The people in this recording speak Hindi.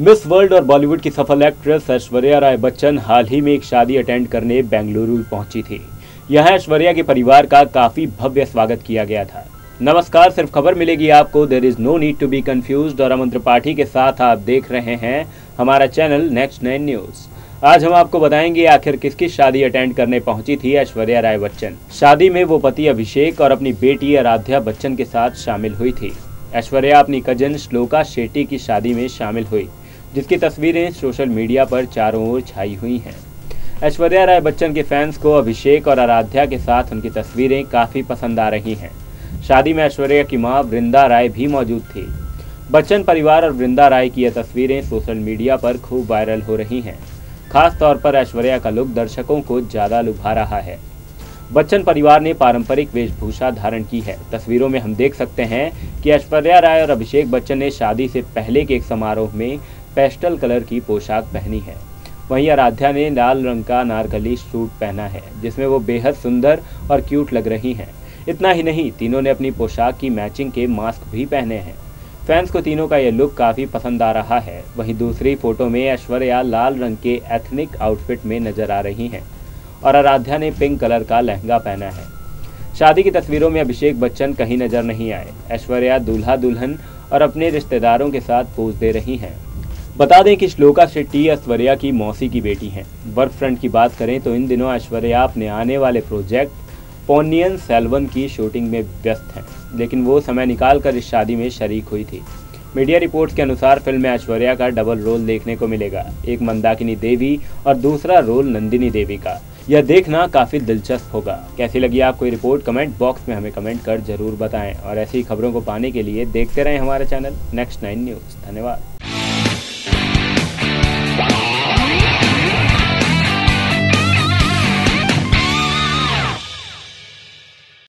मिस वर्ल्ड और बॉलीवुड की सफल एक्ट्रेस ऐश्वर्या राय बच्चन हाल ही में एक शादी अटेंड करने बेंगलुरु पहुँची थी। यहाँ ऐश्वर्या के परिवार का काफ़ी भव्य स्वागत किया गया था। नमस्कार, सिर्फ़ खबर मिलेगी आपको। There is no need to be confuse और अमंत्र पाठी के साथ आप देख रहे हैं हमारा चैनल नेक्स्ट नाइन न्यूज़ आज हम आपको बताएँगे आखिर किसकी शादी अटेंड करने पहुँची थी ऐश्वर्या राय बच्चन। शादी में वो पति अभिषेक और अपनी बेटी आराध्या बच्चन के साथ शामिल हुई थी। ऐश्वर्या अपनी कज़न श्लोका शेट्टी की शादी में शामिल हुई। जिसकी तस्वीरें सोशल मीडिया पर चारों ओर छाई हुई हैं। ऐश्वर्या राय बच्चन के फैंस को अभिषेक और आराध्या के साथ उनकी तस्वीरें काफ़ी पसंद आ रही हैं। शादी में ऐश्वर्या की माँ वृंदा राय भी मौजूद थी। बच्चन परिवार और वृंदा राय की यह तस्वीरें सोशल मीडिया पर खूब वायरल हो रही हैं। खास तौर पर ऐश्वर्या का लुक दर्शकों को ज़्यादा लुभा रहा है। बच्चन परिवार ने पारंपरिक वेशभूषा धारण की है। तस्वीरों में हम देख सकते हैं कि ऐश्वर्या राय और अभिषेक बच्चन ने शादी से पहले के एक समारोह में पेस्टल कलर की पोशाक पहनी है। वहीं आराध्या ने लाल रंग का नारकली सूट पहना है, जिसमें वो बेहद सुंदर और क्यूट लग रही हैं। इतना ही नहीं, तीनों ने अपनी पोशाक की मैचिंग के मास्क भी पहने हैं। फैंस को तीनों का यह लुक काफ़ी पसंद आ रहा है। वहीं दूसरी फ़ोटो में ऐश्वर्या लाल रंग के एथनिक आउटफिट में नज़र आ रही हैं और आराध्या ने पिंक कलर का लहंगा पहना है। शादी की तस्वीरों में अभिषेक बच्चन कहीं नज़र नहीं आए। ऐश्वर्या दूल्हा दुल्हन और अपने रिश्तेदारों के साथ पोज दे रही हैं। बता दें कि श्लोका शेट्टी ऐश्वर्या की मौसी की बेटी हैं। वर्क फ्रंट की बात करें तो इन दिनों ऐश्वर्या अपने आने वाले प्रोजेक्ट पोनियन सेल्वन की शूटिंग में व्यस्त हैं, लेकिन वो समय निकाल कर इस शादी में शरीक हुई थी। मीडिया रिपोर्ट्स के अनुसार फ़िल्म में ऐश्वर्या का डबल रोल देखने को मिलेगा, एक मंदाकिनी देवी और दूसरा रोल नंदिनी देवी का। यह देखना काफ़ी दिलचस्प होगा। कैसी लगी आपको रिपोर्ट कमेंट बॉक्स में हमें कमेंट कर ज़रूर बताएँ, और ऐसी खबरों को पाने के लिए देखते रहें हमारे चैनल नेक्स्ट नाइन न्यूज़। धन्यवाद।